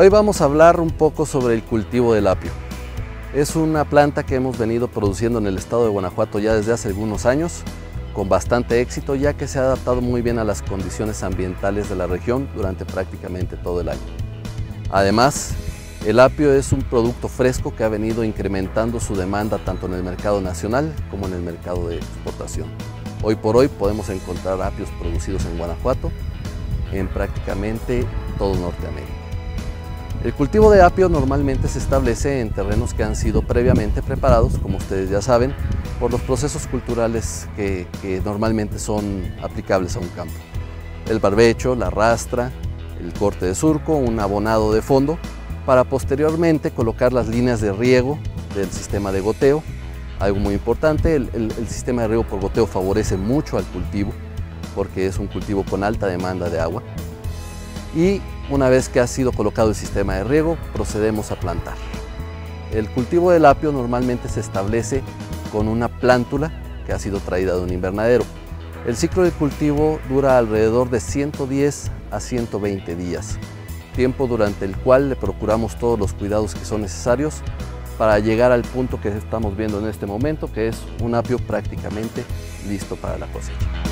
Hoy vamos a hablar un poco sobre el cultivo del apio. Es una planta que hemos venido produciendo en el estado de Guanajuato ya desde hace algunos años, con bastante éxito ya que se ha adaptado muy bien a las condiciones ambientales de la región durante prácticamente todo el año. Además, el apio es un producto fresco que ha venido incrementando su demanda tanto en el mercado nacional como en el mercado de exportación. Hoy por hoy podemos encontrar apios producidos en Guanajuato en prácticamente todo Norteamérica. El cultivo de apio normalmente se establece en terrenos que han sido previamente preparados, como ustedes ya saben, por los procesos culturales que, normalmente son aplicables a un campo. El barbecho, la rastra, el corte de surco, un abonado de fondo, para posteriormente colocar las líneas de riego del sistema de goteo. Algo muy importante, el sistema de riego por goteo favorece mucho al cultivo, porque es un cultivo con alta demanda de agua. Y una vez que ha sido colocado el sistema de riego, procedemos a plantar. El cultivo del apio normalmente se establece con una plántula que ha sido traída de un invernadero. El ciclo de cultivo dura alrededor de 110 a 120 días, tiempo durante el cual le procuramos todos los cuidados que son necesarios para llegar al punto que estamos viendo en este momento, que es un apio prácticamente listo para la cosecha.